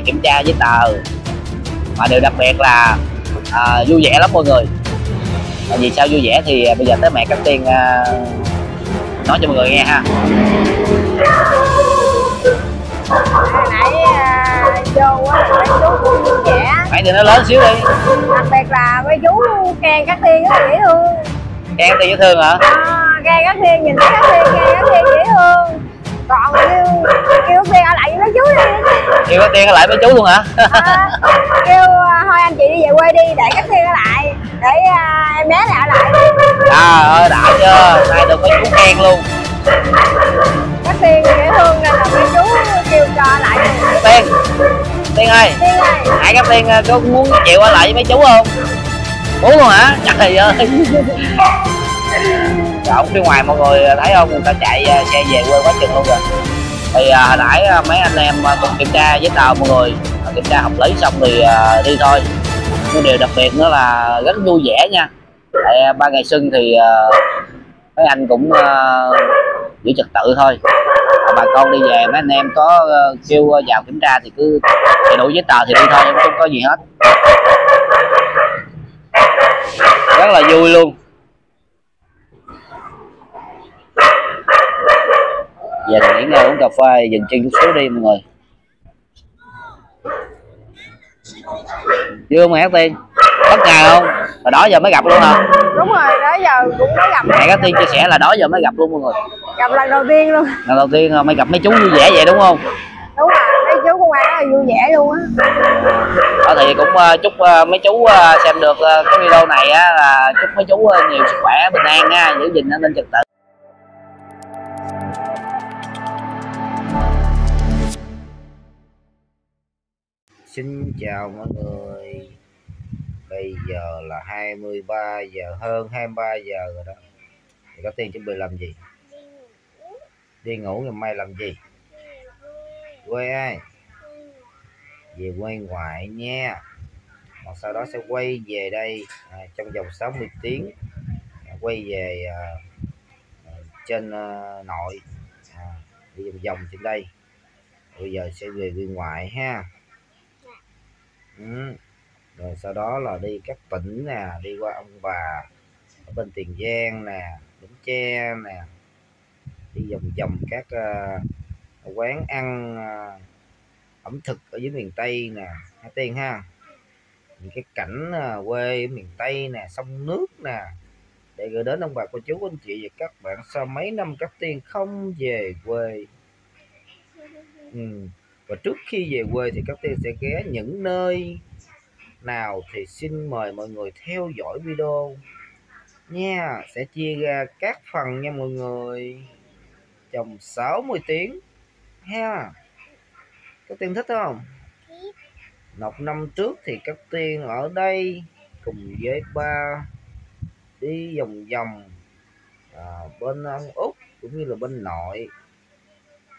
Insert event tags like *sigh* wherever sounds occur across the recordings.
phải kiểm tra giấy tờ. Mà điều đặc biệt là à, vui vẻ lắm mọi người. Tại vì sao vui vẻ thì bây giờ tới mẹ cắt tiên à, nói cho mọi người nghe ha. Nãy à, vô á mấy chú vui vẻ. Hãy thì nó lớn xíu đi. Đặc biệt là mấy chú khen các tiên rất dễ thương. Khen tiên dễ thương hả? À, khen các tiên nhìn thấy các tiên khen các tiên dễ thương còn kêu kêu tiên ở lại với mấy chú đi. Kêu tiên ở lại với chú luôn hả? À, kêu à, thôi anh chị đi về quê đi để các tiên ở lại để à, em bé này ở lại. Trời ơi đã chưa? Nay được mấy chú khen luôn. Các tiên dễ thương nên là mấy chú kêu cho lại. Tiên tiên ơi tiên ơi hãy các tiên à, có muốn chịu ở lại với mấy chú không? Muốn luôn hả? Trời ơi *laughs* Rồi, ở phía ngoài mọi người thấy không? Người ta chạy à, xe về quê quá chừng luôn rồi. Thì à, hồi nãy à, mấy anh em à, cùng kiểm tra giấy tờ mọi người kiểm tra học lý xong thì à, đi thôi. Nhưng điều đặc biệt nữa là rất vui vẻ nha. Tại ba ngày xuân thì à, mấy anh cũng à, giữ trật tự thôi. À, bà con đi về mấy anh em có kêu vào kiểm tra thì cứ đầy đủ giấy tờ thì đi thôi không có gì hết. Rất là vui luôn. Giờ thì nghỉ ngơi uống cà phê dừng chân chút xíu đi mọi người. Vui không Cát tiên bất ngờ không? Hồi đó giờ mới gặp luôn hả? Đúng rồi đó giờ cũng mới gặp. Mẹ Cát tiên chia sẻ là đó giờ mới gặp luôn mọi người. Gặp lần đầu tiên luôn. Lần đầu tiên mới gặp mấy chú vui vẻ vậy đúng không? Đúng rồi mấy chú công an rất là vui vẻ luôn á. Đó thì cũng ờ, chúc ờ, mấy chú ờ, xem được ờ, cái video này á là chúc mấy chú ờ, nhiều sức khỏe bình an nha giữ gìn an ninh trật tự Xin chào mọi người. Bây giờ là 23 giờ hơn 23 giờ rồi đó. Thì có tiền chuẩn bị làm gì? Đi ngủ ngày mai làm gì? Quê ai? Về quê ngoại nha. Còn sau đó sẽ quay về đây à, trong vòng 60 tiếng. À, Quay về à, à, trên à, nội. À, Đi vòng vòng trên đây. Bây giờ sẽ về quê ngoại ha ừ. rồi sau đó là đi các tỉnh nè đi qua ông bà ở bên tiền giang nè bến tre nè đi vòng vòng các uh, quán ăn uh, ẩm thực ở dưới miền tây nè hai tiên ha. Những cái cảnh uh, quê ở miền tây nè sông nước nè. Để gửi đến ông bà cô chú anh chị và các bạn sau mấy năm các tiên không về quê. Ừ và trước khi về quê thì các tiên sẽ ghé những nơi nào thì xin mời mọi người theo dõi video. Nha sẽ chia ra các phần nha mọi người. Trong 60 tiếng. Ha các tiên thích không? Một năm trước thì các tiên ở đây cùng với ba đi vòng vòng à, bên ông út cũng như là bên nội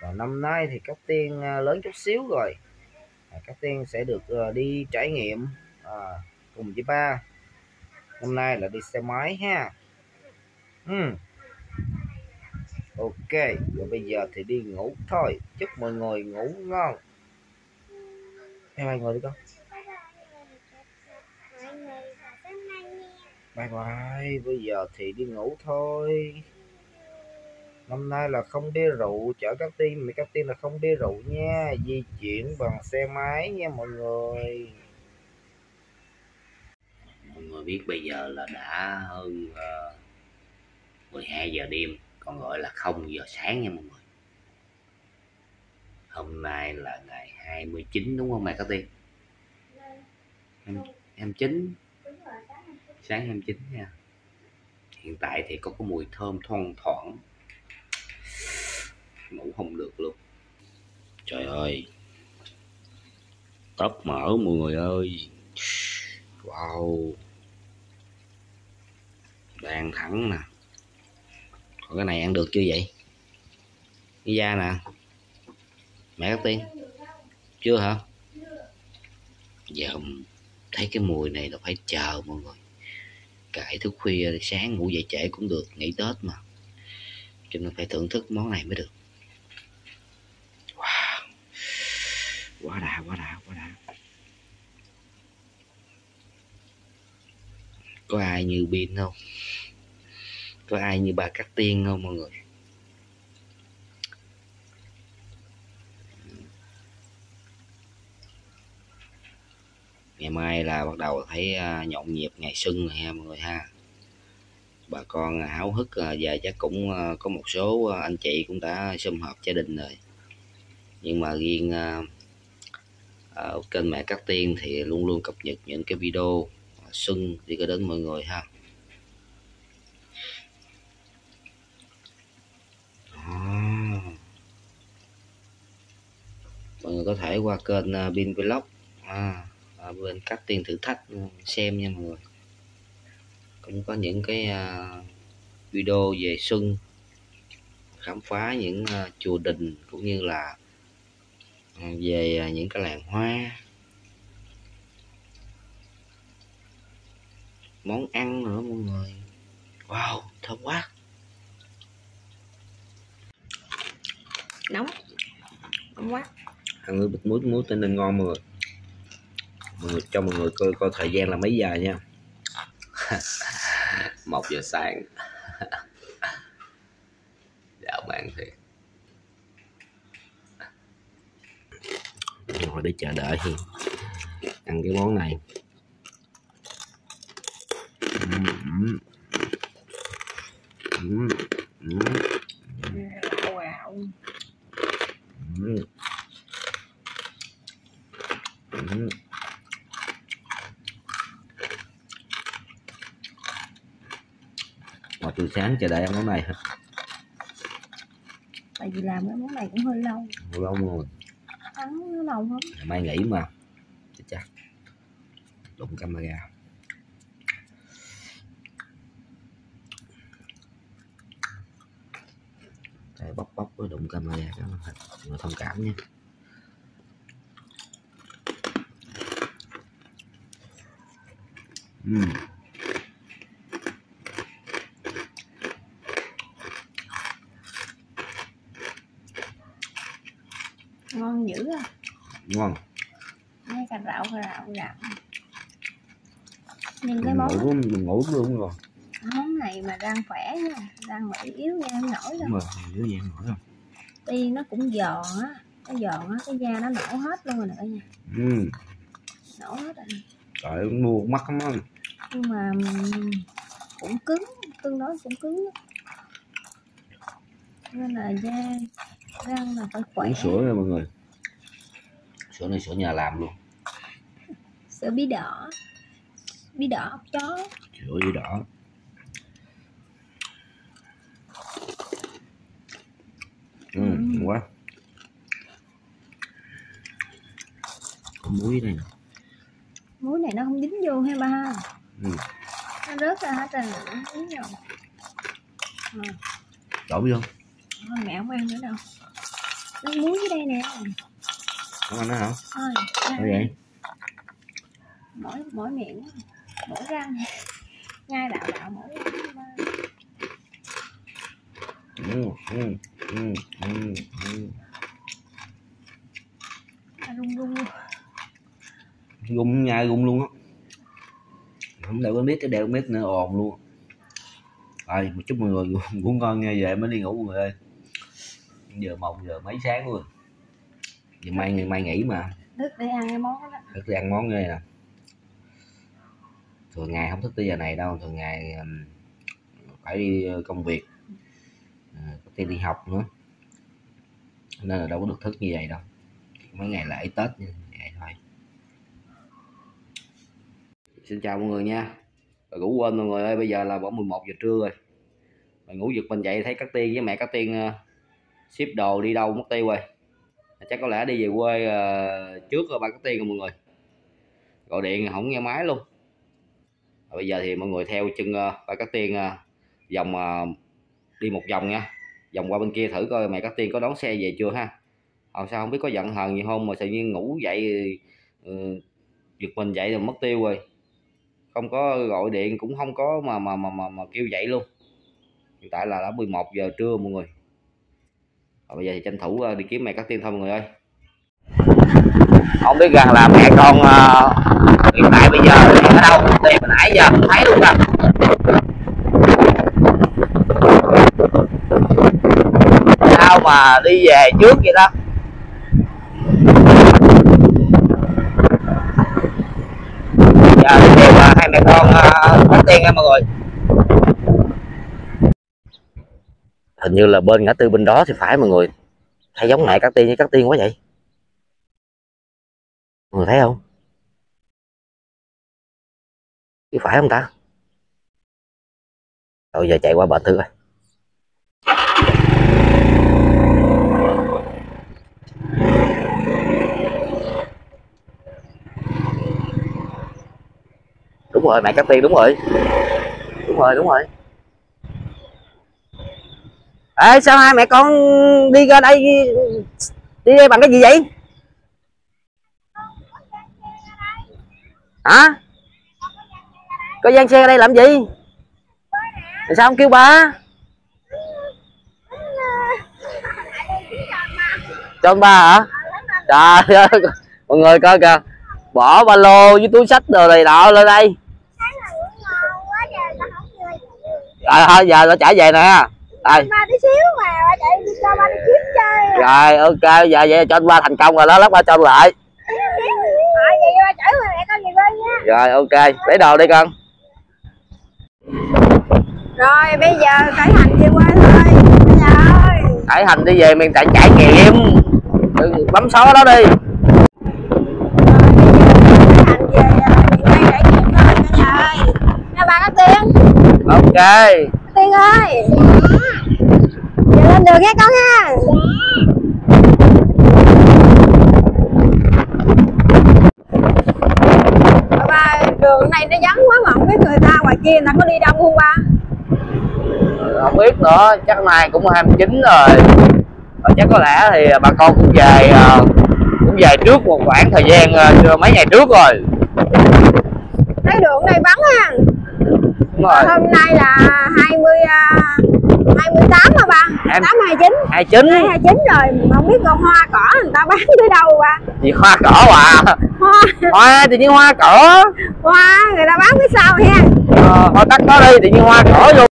và năm nay thì các tiên à, lớn chút xíu rồi. À, các tiên sẽ được uh, đi trải nghiệm à, cùng với ba. Hôm nay là đi xe máy ha. Uhm. ok và bây giờ thì đi ngủ thôi. Chúc mọi người ngủ ngon. Em ai ngồi đi con? Bye bye. Bây giờ thì đi ngủ thôi năm nay là không bia rượu chở các tiên mày các tiên là không bia rượu nha di chuyển bằng xe máy nha mọi người. Mọi người biết bây giờ là đã hơn uh, 12 giờ đêm còn gọi là 0 giờ sáng nha mọi người. Hôm nay là ngày 29 đúng không mẹ các tiên em em chín. Sáng 29 nha. Hiện tại thì có cái mùi thơm thoang thoảng ngủ không được luôn. Trời ơi. Tóc mở mọi người ơi. Wow. Đang thẳng nè. Còn cái này ăn được chưa vậy? Cái da nè. Mẹ các tiên chưa hả? Giờ thấy cái mùi này là phải chờ mọi người. Cải thức khuya sáng ngủ dậy trễ cũng được nghỉ tết mà. Cho nên phải thưởng thức món này mới được quá đã quá đã quá đã. Có ai như pin không? Có ai như bà cắt tiên không mọi người? Ngày mai là bắt đầu thấy à, nhộn nhịp ngày xuân rồi ha mọi người ha. Bà con à, háo hức à, và chắc cũng có một số anh chị cũng đã sum họp gia đình rồi. Nhưng mà riêng ở kênh mẹ cắt tiên thì luôn luôn cập nhật những cái video à, xuân đi có đến mọi người ha. À. Mọi người có thể qua kênh à, Bin Vlog à, ở bên cắt tiên thử thách ừ, xem nha mọi người. Cũng có những cái uh, video về xuân khám phá những uh, chùa đình cũng như là về uh, những cái làng hoa. Món ăn nữa mọi người. Wow thơm quá. Nóng. Nóng quá. Ăn với bịch muối muối tên nên ngon mọi người. Mọi người cho mọi người coi coi thời gian là mấy giờ nha. *laughs* Một giờ sáng. *laughs* Dạo bạn thì ngồi để chờ đợi ăn cái món này. Mà từ sáng chờ đợi ăn món này tại vì làm cái món này cũng hơi lâu. Lâu rồi ăn nó lâu không? Mai nghỉ mà. Chết chắc đụng camera. Đây, bóc bóc với đụng camera các bạn người thông cảm nha. Uhm. ngon dữ à ngon. Mấy cà rạo cà rạo rạo. Nhưng cái món ngủ mình ngủ luôn rồi. Món này mà rang khỏe nha. Rang mà yếu nha em nổi đâu. đúng rồi nếu vậy nổi không tiên nó cũng giòn á nó giòn á cái da nó nổ hết luôn rồi nè. Cả nhà ừ. nổ hết rồi trời mua mắc lắm nhưng mà cũng cứng tương đối cũng cứng nên là da răng là phải khỏe. Uống sữa nha mọi người sữa này sữa nhà làm luôn. Sữa bí đỏ. Bí đỏ chó. Sữa gì đỏ. Ừ, Ừ. ngon quá. Có muối này nè. muối này nó không dính vô ha ba? Ha ừ. nó rớt ra hết không dính vô. À, đổ vô mẹ không ăn nữa đâu. Nó muối dưới đây nè ăn nữa hả? Thôi vậy? Mỗi mỗi miệng mỗi răng. Nhai đạo đạo mỗi ừ, ừ, ừ, ừ, ừ. À, rung rung luôn. Gung nhai gung luôn á. Không đeo cái mic cái đeo mic nữa ồn luôn. Rồi một chút mọi người *laughs* ngủ, ngon nha về mới đi ngủ mọi người ơi giờ một giờ mấy sáng luôn giờ mai ngày mai nghỉ mà. Thức để ăn cái món đó thức đi ăn món này nè. Thường ngày không thức tới giờ này đâu thường ngày phải đi ờ, công việc à, có thể đi học nữa. Nên là đâu có được thức như vậy đâu. Mấy ngày lễ tết như vậy thôi. Xin chào mọi người nha. Rồi ngủ quên mọi người ơi bây giờ là bỏ 11 giờ trưa rồi. Rồi ngủ giật mình dậy thấy các tiên với mẹ các tiên ờ, ship đồ đi đâu mất tiêu rồi chắc có lẽ đi về quê uh, trước ba cái tiên rồi mọi người. Gọi điện không nghe máy luôn. Rồi bây giờ thì mọi người theo chân ờ, ba các tiên uh, vòng uh, đi một vòng nha. Vòng qua bên kia thử coi mẹ các tiên có đón xe về chưa ha. Ờ, sao không biết có giận hờn gì không mà tự nhiên ngủ dậy ừ, giật mình dậy rồi mất tiêu rồi. Không có gọi điện cũng không có mà mà mà mà, mà kêu dậy luôn. Hiện tại là đã 11 giờ trưa mọi người. Rồi bây giờ thì tranh thủ ờ, đi kiếm mẹ các tiên thôi mọi người ơi. Không biết rằng là mẹ con uh, hiện tại bây giờ ở đâu? Tìm nãy giờ không thấy luôn rồi sao mà đi về trước vậy đó? Giờ đi tìm uh, hai mẹ con uh, tiên nha mọi người. Hình như là bên ngã tư bên đó thì phải mọi người. Thấy giống mẹ cát tiên với cát tiên quá vậy. Mọi người thấy không? Chứ phải không ta? Rồi giờ chạy qua bờ thứ coi. Đúng rồi, mẹ cát tiên, đúng rồi. Đúng rồi đúng rồi ê sao hai mẹ con đi ra đây đi đây bằng cái gì vậy? Hả? Có gian xe ở đây làm gì? Tại sao không kêu ba? Cho ba hả? Trời ơi mọi người coi kìa. Bỏ ba lô với túi sách đồ này nọ lên đây. Rồi thôi giờ nó trả về nè đây. Ba tí xíu mà ba chạy đi cho ba đi kiếm chơi. Rồi ok giờ vậy cho anh ba thành công rồi đó lát ba cho anh lại. Rồi ok lấy đồ đi con. Rồi bây giờ khởi hành về quê thôi. Bây giờ ơi. Hành đi về miền tận trải nghiệm ừ, bấm số đó đi. Ờ, ok Tiên ơi. Về lên đường nha con ha. Ba đường này nó vắng quá mà không biết người ta ngoài kia người ta có đi đông không ba? Không biết nữa chắc nay cũng 29 rồi. Và chắc có lẽ thì bà con cũng về ờ, cũng về trước một khoảng thời gian ờ, mấy ngày trước rồi. Thấy đường này vắng ha rồi. Hôm nay là 20 à, 28 hả ba? Em- 8 29 29 Nay 29 rồi mà không biết con hoa cỏ người ta bán tới đâu ba gì hoa cỏ à Hoa. Hoa tự nhiên hoa cỏ. Hoa người ta bán phía sau ha? Ờ, thôi tắt nó đi tự nhiên hoa cỏ luôn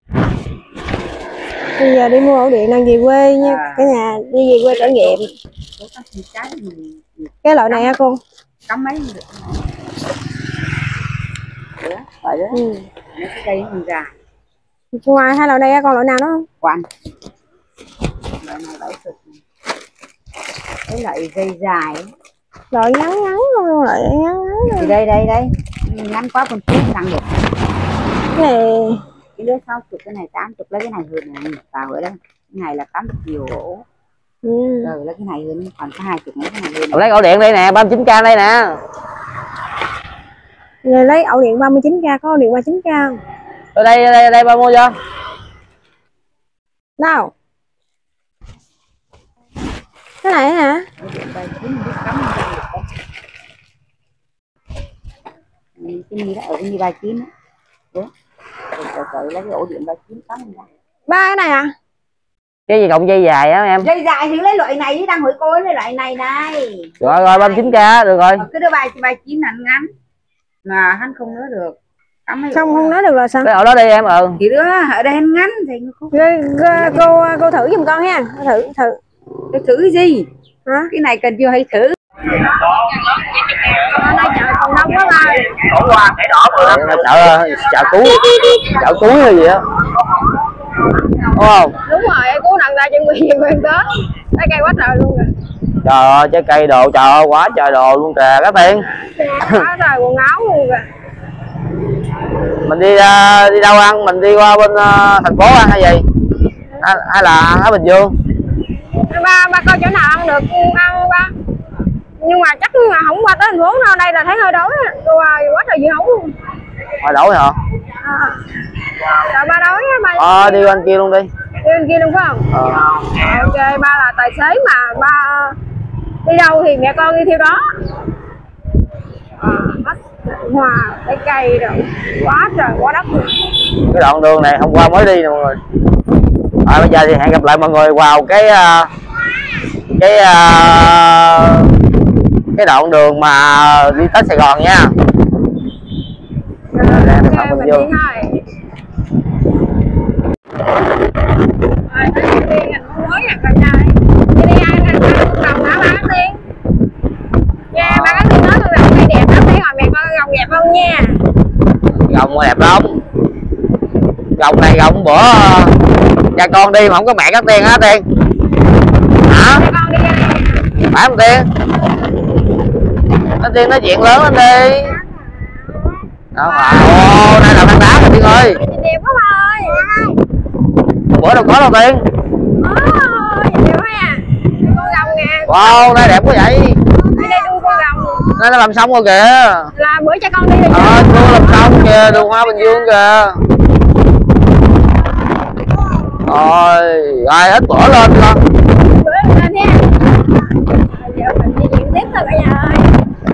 Bây giờ đi mua ổ điện đang về quê nha cả nhà đi về quê trải nghiệm. Thì cái cái loại này hả cô? cắm mấy được Ừ. nó cái cây mình dài Ngoài hai loại này còn loại nào nữa không? quan loại này bảy chục cái loại dây dài. Loại ngắn ngắn luôn, loại ngắn ngắn thì luôn. đây đây đây. Ngắn quá con chút tăng được. Cái này cái đứa sáu chục cái này tám chục lấy cái này hơn này vào ở đây. Cái này là tám chục nhiều ổ. Ừ. rồi lấy cái này hơn còn có hai chục mấy cái này hơn lấy ổ điện đây nè 39k đây nè Rồi lấy ổ điện 39k có ổ điện 39k không? ở đây ở đây ở đây ba mua cho Đâu? Cái này hả? Ổ ba chín. Ừ, cái ni đó ở cái ni ba chín đó lấy cái ổ điện ba chín cắm Ba cái này à? cái gì cộng dây dài á em dây dài thì lấy loại này với đang hỏi cô lấy loại này này rồi rồi 39k được rồi Ờ, cái đứa bài bài chín là ngắn mà hắn không nói được Không không nói được là sao? cái ổ đó đi em ừ thì đứa ở đây hắn ngắn thì rồi, cô cô thử giùm con ha. Cô thử thử. cái thử cái gì Hả? cái này cần chưa hay thử nay chợ còn đông quá ba. đổ qua cái đỏ chợ chợ túi chợ túi hay gì á đúng không Đúng rồi, cô nặng ra chuẩn bị về quên tết. Trái cây quá trời luôn rồi. Trời ơi trái cây đồ trời ơi quá trời đồ luôn kìa các tiền Quá trời quần áo luôn rồi. mình đi ờ, đi đâu ăn mình đi qua bên ờ, thành phố ăn hay gì hay, hay là ăn ở bình dương Ba ba coi chỗ nào ăn được ăn ba. Nhưng mà chắc là không qua tới thành phố đâu, đây là thấy hơi đói. Rồi quá trời dưa hấu luôn. ngoài đổi hả À. Rồi ba đói á, ba ờ đi anh kia luôn đi đi bên kia luôn phải không? ờ Ok, ba là tài xế mà ba đi đâu thì mẹ con đi theo đó. À, hết hòa cái cây rồi. Quá trời quá đất cái đoạn đường này hôm qua mới đi nè mọi người. À, bây giờ thì hẹn gặp lại mọi người vào cái ờ, cái ờ, cái đoạn đường mà đi tới Sài Gòn nha. Rồi, Ra ok, Phạm Bình mình Dương. rồi Cát Tiên thành phố mới nè cả nhà ơi. đi đi ai ăn ăn đồng hả ba Cát Tiên nha ba Cát Tiên nói con rồng này đẹp lắm thấy rồi mẹ coi con rồng đẹp không nha? Gồng đẹp lắm. Gồng này gồng bữa cha con đi mà không có mẹ các tiên hả tiên? Hả? Phải không tiên? Anh tiên nói chuyện lớn lên đi. Đó mà. Ô nay là đang đá rồi tiên ơi. Đẹp quá ơi bữa đâu có đâu tiên. À. Con rồng nè. Wow nay đẹp quá vậy. Đi đây con rồng nay nó làm xong rồi kìa. Là bữa cho con đi rồi ờ chưa làm xong kìa đường hoa bình dương kìa. Rồi ai ít bữa lên con. Bữa lên nha. Giờ mình di chuyển tiếp thôi cả nhà ơi.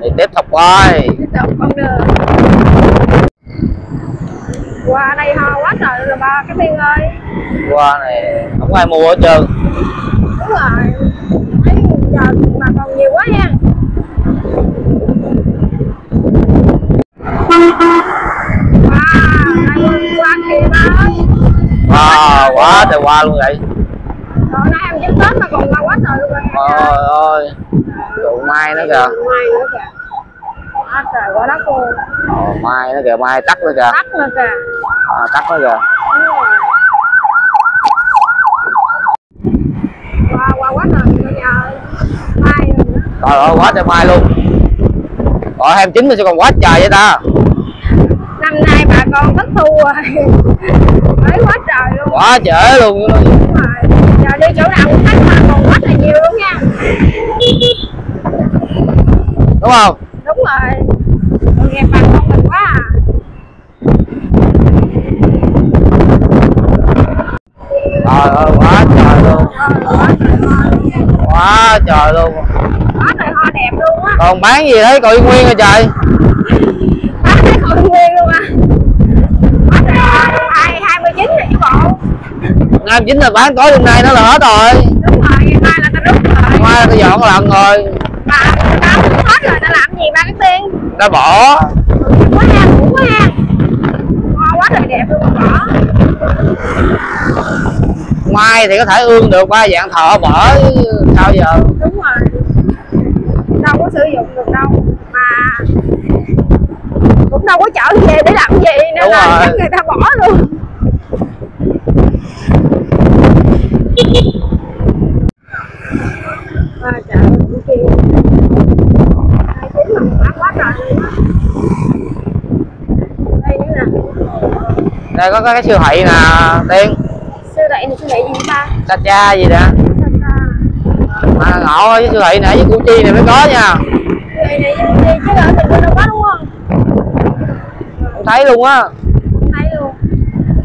Thì tiếp tục rồi tiếp tục con đường. Qua đây ho quá trời rồi ba cái tiên ơi. Qua này không ai mua hết trơn. Đúng rồi. Thấy giờ mà còn nhiều quá nha wow đây qua kìa ba ơi wow quá trời qua luôn vậy. Rồi nay em chín tết mà còn qua quá trời luôn rồi ôi Rượu mai nữa kìa. mai nữa kìa. Quá trời quá đất luôn. Ồ, mai nữa kìa mai tắt nữa kìa. Tắt nữa kìa. À, tắt nữa kìa. Qua qua quá trời bây giờ mai nữa. Trời ơi quá trời mai luôn. Rồi 29 mình sẽ còn quá trời vậy ta năm nay bà con thất thu rồi. *laughs* Thấy quá trời luôn. Quá trễ luôn đúng rồi. Giờ đi chỗ nào cũng thấy mà còn quá là nhiều luôn nha. Đúng không? Đúng rồi. Tội nghiệp bà con mình quá à. Trời ơi quá trời luôn. Ờ, quá trời luôn quá trời hoa đẹp luôn á. Còn bán gì thấy còn nguyên rồi trời? Bán thấy còn nguyên ngày chín là bán tối hôm nay nó là hết rồi. Đúng rồi ngày mai là ta rút rồi. Mai là tôi dọn lần rồi. Bà ta rút hết rồi ta làm gì ba cái tiên? Ta bỏ. Quá ha cũng quá ha hoa quá trời đẹp luôn mà bỏ. Mai thì có thể ương được ba dạng thọ bỏ sao giờ? Đúng rồi. Đâu có sử dụng được đâu. Mà cũng đâu có chở về để làm gì nên Đúng là rồi. người ta bỏ luôn à, trời ơi, cái kia hai chín mà bán quá trời luôn á đây nữa nè đây có cái siêu thị nè tiên. Siêu thị này siêu thị gì ta? Cha cha gì nè mà ngộ với siêu thị này với củ chi này mới có nha. Siêu thị này gì chứ ở dương đâu có đúng không? Không thấy luôn á. Thấy luôn.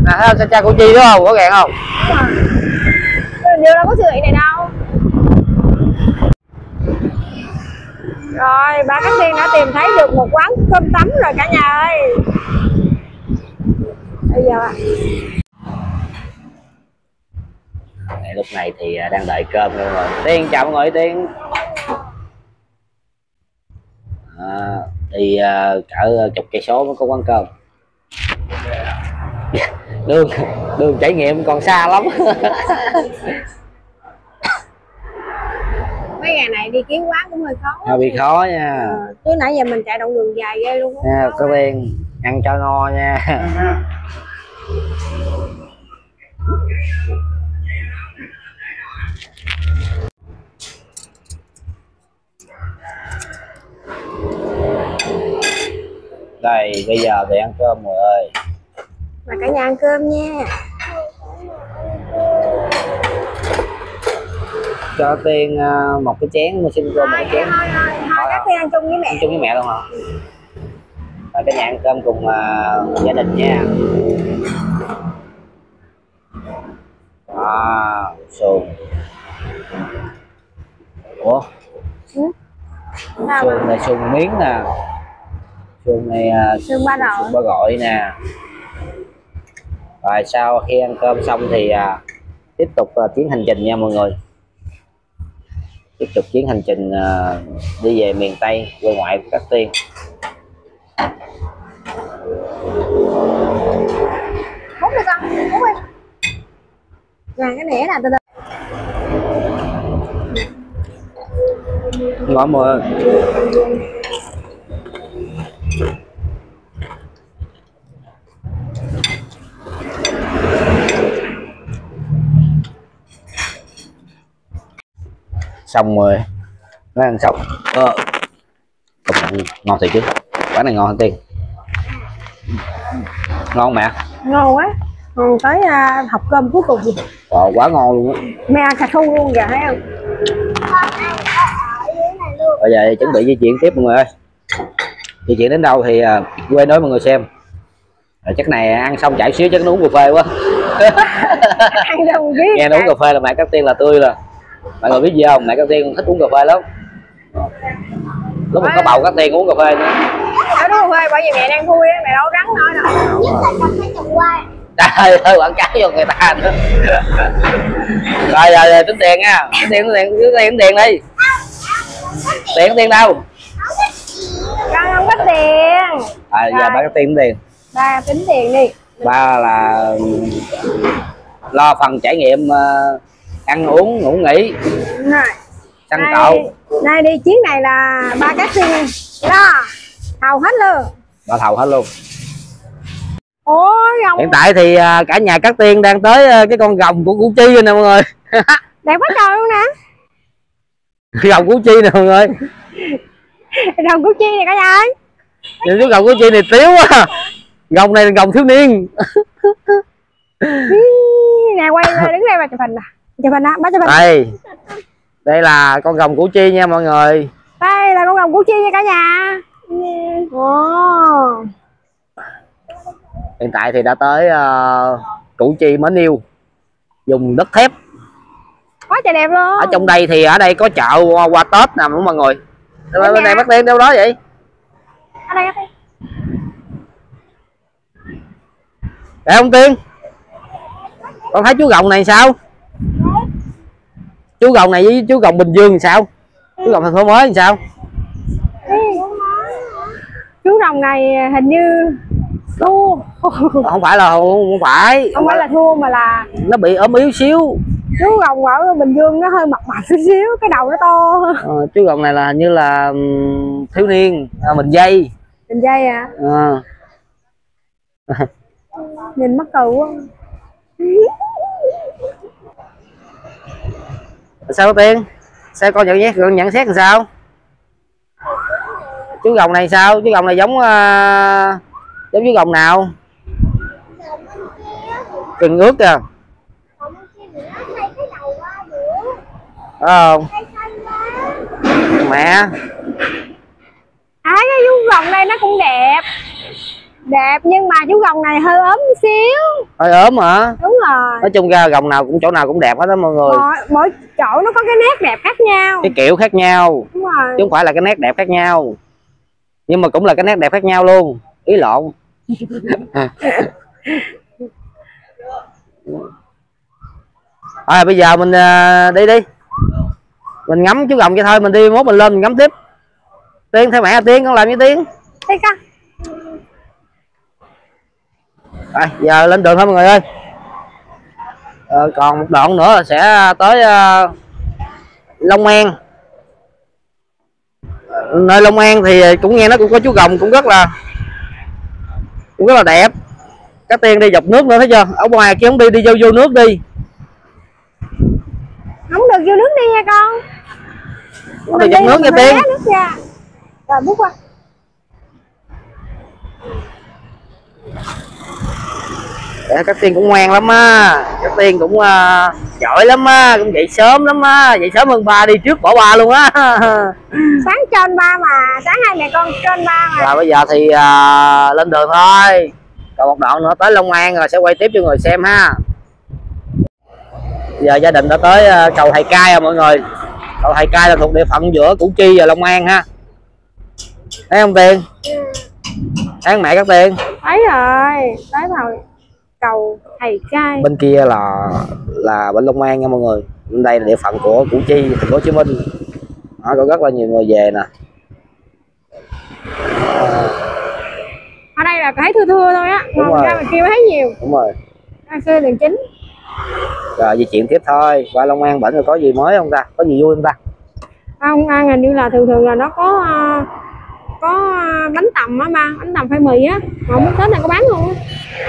Nè thấy không cha cha củ chi đúng không? Có gạn không? Đúng rồi. Dương đâu có siêu thị này đâu. Rồi ba Cát Tiên đã tìm thấy được một quán cơm tấm rồi cả nhà ơi bây giờ Này, lúc này thì à, đang đợi cơm luôn rồi. Tiên chào mọi người tiên. À, đi à, cỡ chục cây số mới có quán cơm. *laughs* Đường đường trải nghiệm còn xa lắm. *laughs* Mấy ngày này đi kiếm quán cũng hơi khó. Hơi bị khó nha. Ờ, chứ nãy giờ mình chạy đoạn đường dài ghê luôn á. nha có tiên ăn cho ngon nha đây bây giờ thì ăn cơm rồi ơi. Mà cả nhà ăn cơm nha. Cho tiên à, một cái chén mà xin cơm một thôi cái thôi chén. thôi thôi Cát Tiên ăn chung với mẹ. Ăn chung với mẹ luôn hả rồi cả nhà ăn cơm cùng à, gia đình nha. À sườn ủa? Sao? Sườn này sườn miếng nè. Sườn này à, Sườn ba sườn ba gọi nè. Rồi sau khi ăn cơm xong thì à, tiếp tục à, chuyến hành trình nha mọi người. Tiếp tục chuyến hành trình à, đi về miền tây quê ngoại của các tiên bốn được con, bốn đi nè cái nẻ là từ từ. Ngon mà xong rồi. Nó ăn xong ờ. Ngon thiệt chứ. Quán này ngon hơn tiên ngon mẹ. Ngon quá. Còn tới à, học cơm cuối cùng Wow, quá ngon luôn á. Mẹ ăn cà thu luôn kìa thấy không? Bây giờ chuẩn bị di chuyển tiếp mọi người ơi. Di chuyển đến đâu thì à, quê nói mọi người xem. À, chắc này ăn xong chạy xíu chắc nó uống cà phê quá. *laughs* Ăn đâu biết. Nghe nó uống cà phê là mẹ cắt tiên là tươi là mọi người biết gì không? Mẹ cắt tiên thích uống cà phê lắm lúc mình có bầu cắt tiên uống cà phê nữa ở đúng rồi bởi vì mẹ đang thui á mẹ đâu rắn nói đâu. Trời ơi quảng cáo cho người ta nữa. Rồi rồi, rồi tính tiền nha. Tính tiền tính tiền tính tiền, tính tiền đi. Tiền tiền đâu? Con không có tiền. À giờ ba tiên tính tiền. Ba tính tiền đi. Ba là lo phần trải nghiệm ờ, ăn uống ngủ nghỉ. Đúng rồi. Săn cậu nay đi chuyến này là ba cá xin lo hầu hết luôn. Ba thầu hết luôn. Ôi gồng hiện tại thì à, cả nhà cắt tiên đang tới à, cái con rồng của củ chi rồi nè mọi người. *laughs* Đẹp quá trời luôn nè. Rồng củ chi nè mọi người. Rồng củ chi này cả nhà ơi nhìn cái rồng củ chi này tiếu quá. Rồng này là rồng thiếu niên. Nè quay đứng đây mà chụp hình nè. Chụp hình nè bác chụp hình. Đây đây là con rồng củ chi nha mọi người. Đây là con rồng củ chi nha cả nhà. Ồ hiện tại thì đã tới uh, củ chi mến yêu dùng đất thép. Quá trời đẹp luôn. Ở trong đây thì ở đây có chợ qua, qua tết nè mọi người? Ở bên nhà. này bắt tiên đâu đó vậy? Ở đây ở đây để không tiên con thấy chú rồng này sao chú rồng này với chú rồng bình dương thì sao? Chú rồng thành phố mới thì sao? Chú rồng này hình như thua. Không phải là không phải. Không phải là thua mà là nó bị ốm yếu xíu. chú rồng ở bình dương nó hơi mập mạp chút xíu cái đầu nó to. Ờ, chú rồng này là hình như là thiếu niên à, mình dây. Mình dây à? Ờ. nhìn mắc cười quá sao tiên sao con nhận xét nhận xét làm sao? Chú rồng này sao? Chú rồng này giống uh, giống chú rồng nào? Cần ướt kìa. Không? Mẹ. À cái chú rồng này nó cũng đẹp đẹp nhưng mà chú rồng này hơi ốm xíu. Hơi ốm hả? Đúng rồi. Nói chung ra rồng nào cũng chỗ nào cũng đẹp hết đó mọi người. Mỗi, mỗi chỗ nó có cái nét đẹp khác nhau. Cái kiểu khác nhau. Đúng rồi. Chứ không phải là cái nét đẹp khác nhau. Nhưng mà cũng là cái nét đẹp khác nhau luôn. Ý lộn. *laughs* À, bây giờ mình à, đi đi. Mình ngắm chú rồng vậy thôi mình đi mốt mình lên mình ngắm tiếp. Tiên theo mẹ tiên con làm như tiên. Đi con rồi giờ lên đường thôi mọi người ơi? Ờ, còn một đoạn nữa là sẽ tới uh, Long An. Nơi Long An thì cũng nghe nó cũng có chú rồng cũng rất là cũng rất là đẹp. Các tiên đi dọc nước nữa thấy chưa? Ở ngoài kia không đi đi vô vô nước đi. Không được vô nước đi nha con. Không được dọc nước nha mình tiên. nước rồi bước qua Các tiên cũng ngoan lắm á. Các tiên cũng uh, giỏi lắm á cũng dậy sớm lắm á. Dậy sớm hơn ba đi trước bỏ ba luôn á. *laughs* Sáng trên ba mà sáng hai mẹ con trên ba mà. Rồi bây giờ thì à, lên đường thôi. Còn một đoạn nữa tới Long An rồi sẽ quay tiếp cho người xem ha. Giờ gia đình đã tới à, cầu Thầy Cai rồi mọi người. Cầu Thầy Cai là thuộc địa phận giữa Củ Chi và Long An ha. Thấy không Tiên? Thấy mẹ các Tiên? Thấy rồi tới rồi cầu thầy cai bên kia là là bên Long An nha mọi người. Bên đây là địa phận của Củ Chi thành phố Hồ Chí Minh. Đó, có rất là nhiều người về nè. Ở đây là thấy thưa thưa thôi á Đúng rồi. ra ngoài kia mới thấy nhiều. Đúng rồi. Ra xe đường chính. Rồi di chuyển tiếp thôi. Qua Long An bển rồi có gì mới không ta? Có gì vui không ta? Không ăn hình như là thường thường là nó có à, có à, bánh tằm á ba bánh tằm phai mì á. Mà không biết tết này có bán luôn.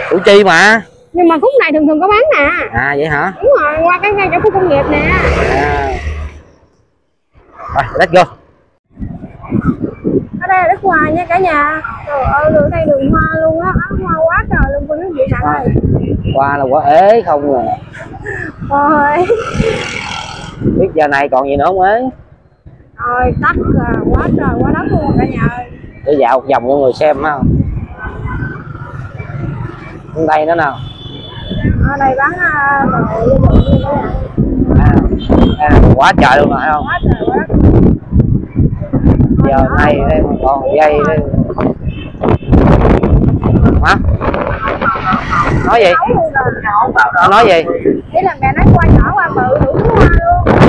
Củ Chi mà? Nhưng mà khúc này thường thường có bán nè. À vậy hả? Đúng rồi qua cái ngay chỗ khu công nghiệp nè. À. rồi let's go. Ở đây là đất hoa nha cả nhà. Trời ơi đường đây đường hoa luôn á. Hoa quá trời luôn cô quý vị bạn ơi qua là quá ế không à. Ôi biết giờ này còn gì nữa không ấy rồi tắt à, quá trời quá đất luôn cả nhà ơi. Để dạo một vòng cho người xem ha. Bên đây nữa nào. Ở đây bán à, đồ thế à, à, quá trời luôn rồi không? Quá trời quá giờ này đây mà còn dây đây. hả? Nói gì? Nói gì ý là mẹ nói qua nhỏ qua bự đủ hoa luôn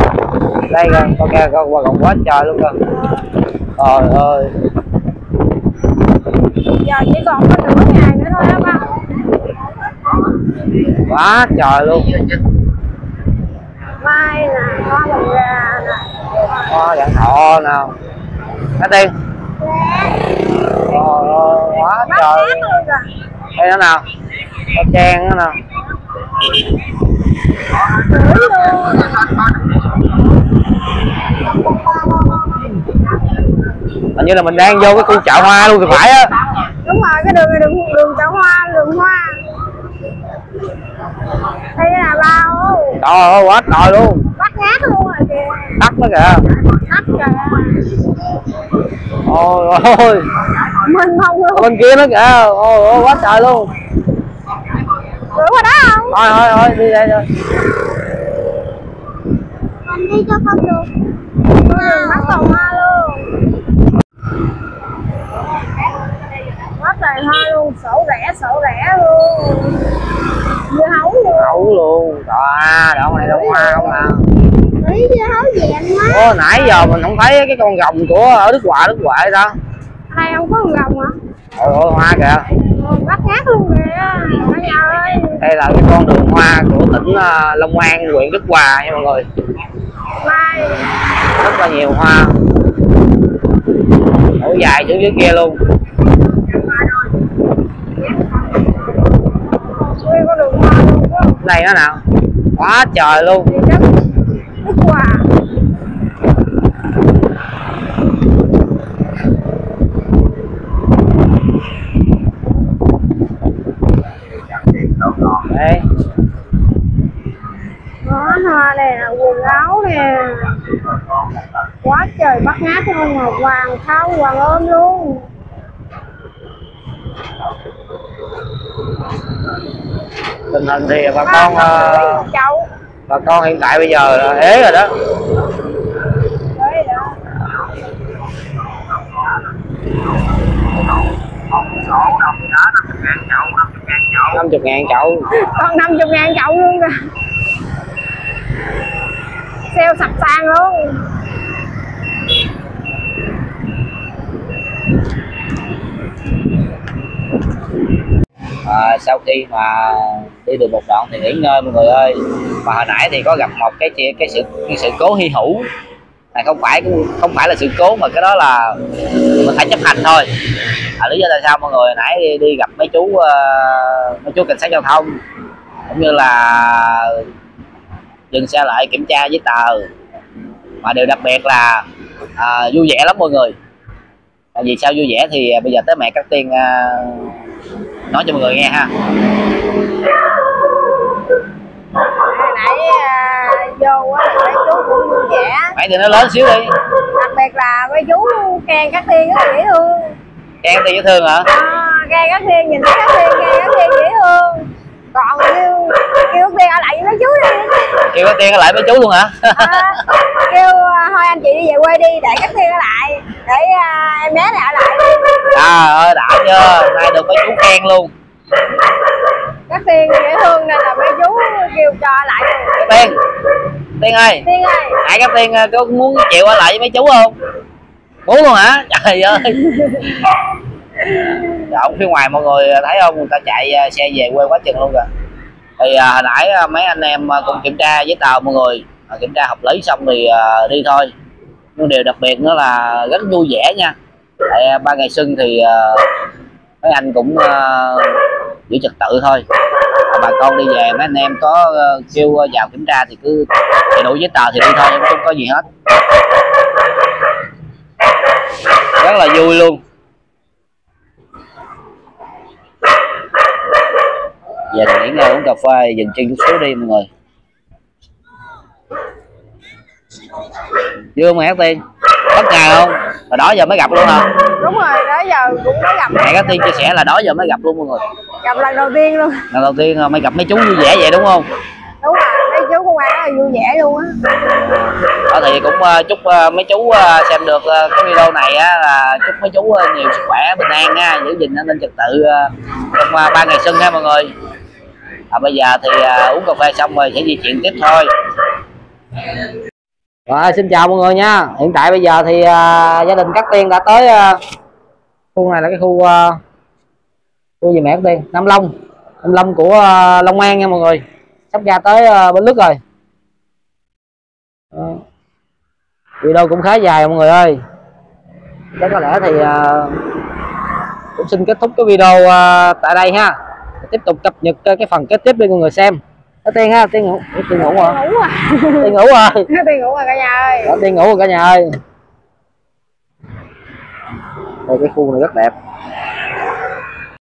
đây kìa con kia con qua còn quá trời luôn kìa. Trời ơi. Giờ chỉ còn có nửa ngày nữa thôi á ba. Quá trời luôn. Mai nè. Hoa bằng gà nè. Có dạng thọ nào cái tiên trời ơi quá trời đây nữa nào. Có trang nữa nào hình như là mình đang vô cái khu chợ hoa luôn thì phải á. Đúng rồi cái đường này đường đường chợ hoa đường hoa. Đây là bao. Trời ơi quá trời luôn. Bắt ngát luôn rồi kìa. Đắt đó kìa. Bắt kìa. Ôi ôi mình không luôn. Bên kia nữa kìa. Ôi ôi quá trời luôn. Rửa qua đó. Không thôi thôi thôi đi đây thôi đi cho con được đường bắt cầu hoa luôn. Quá trời hoa luôn sổ rẻ sổ rẻ luôn dưa hấu luôn hấu luôn à đoạn này đông hoa không à. Ý dưa hấu dẹn quá Ủa, nãy giờ mình không thấy cái con rồng của ở Đức Hòa, Đức Huệ đó Đây không có con rồng hả? ôi ôi hoa kìa. Bắt ngát luôn kìa ơi đây là cái con đường hoa của tỉnh à, Long An, huyện Đức Hòa nha mọi người. Rất là nhiều hoa. Nối dài xuống dưới kia luôn. Này đây nó nào. Quá trời luôn. Nước đất Đức Hòa đây Đó hoa này là quần áo nè Quá trời bắt ngát luôn mà Hoàng thau hoàng ôm luôn. Tình hình thì bà con chậu bà con hiện tại bây giờ là ế rồi đó. Năm chục ngàn chậu. Còn 50 ngàn chậu luôn kìa. Sale sập sàn luôn à, sau khi mà đi được một đoạn thì nghỉ ngơi mọi người ơi. Mà hồi nãy thì có gặp một cái chuyện cái sự cái sự cố hy hữu. Này không phải không phải là sự cố mà cái đó là mình phải chấp hành thôi. À, lý do tại sao mọi người nãy đi, đi gặp mấy chú uh, mấy chú cảnh sát giao thông cũng như là dừng xe lại kiểm tra giấy tờ. Mà điều đặc biệt là à, vui vẻ lắm mọi người tại vì sao vui vẻ thì bây giờ tới mẹ cắt tiên à, nói cho mọi người nghe ha. Hồi nãy à, vô á mấy chú cũng vui vẻ. Hãy thì nó lớn xíu đi. Đặc biệt là mấy chú khen các tiên rất dễ thương. Em thì dễ thương hả? À, Khen các tiên, nhìn thấy các tiên, khen các tiên dễ thương Còn kêu, kêu các tiên ở lại với mấy chú đi. Kêu các tiên ở lại với chú luôn hả? À, Kêu à, thôi anh chị đi về quê đi để các tiên ở lại Để à, em bé này ở lại. À ơi đã chưa nay được mấy chú khen luôn. Các tiên dễ thương nên là mấy chú kêu cho ở lại. Luôn các tiên tiên ơi. Tiên ơi. Hai cái tiên ờ, có muốn chịu ở lại với mấy chú không? Muốn luôn hả? Trời ơi *laughs* Dạ, phía ngoài mọi người thấy không? Người ta chạy à, xe về quê quá chừng luôn rồi. thì à, hồi nãy à, mấy anh em à, cùng kiểm tra giấy tờ mọi người à, kiểm tra hợp lý xong thì à, đi thôi. Nhưng điều đặc biệt nữa là rất vui vẻ nha. Tại ba ngày xuân thì à, mấy anh cũng à, giữ trật tự thôi. À, bà con đi về mấy anh em có à, kêu vào kiểm tra thì cứ đầy đủ giấy tờ thì đi thôi không có gì hết. Rất là vui luôn. Giờ thì nghỉ ngơi uống cà phê dừng chân chút xíu đi mọi người. Chưa mày hát tiên? Bất ngờ không? Hồi đó giờ mới gặp luôn hả? Đúng rồi đó giờ cũng mới gặp. Mẹ các tiên chia sẻ là đó giờ mới gặp luôn mọi người. Gặp lần đầu tiên luôn. Lần đầu tiên à, mới gặp mấy chú vui vẻ vậy đúng không? Đúng rồi mấy chú công an rất là vui vẻ luôn á. Đó thì cũng à, chúc à, mấy chú à, xem được à, cái video này á là chúc mấy chú à, nhiều sức khỏe bình an nha giữ gìn an ninh trật tự à, trong à, ba ngày xuân ha mọi người. À, bây giờ thì à, uống cà phê xong rồi sẽ di chuyển tiếp thôi. Rồi xin chào mọi người nha. Hiện tại bây giờ thì à, gia đình Cát Tiên đã tới à, khu này là cái khu à, khu gì mẹ Cát Tiên? Nam Long. Nam Long của à, Long An nha mọi người. Sắp ra tới à, Bến Lức rồi Đó. video cũng khá dài mọi người ơi. Chắc có lẽ thì à, cũng xin kết thúc cái video à, tại đây ha. Tiếp tục cập nhật à, cái phần kế tiếp để mọi người xem. Cát Tiên ha? Tiên ngủ Tiên ngủ rồi à. Tiên ngủ rồi *laughs* tiên ngủ rồi cả nhà ơi. Đó đi ngủ rồi cả nhà ơi. Đây cái khu này rất đẹp